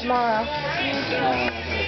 Tomorrow. Uh,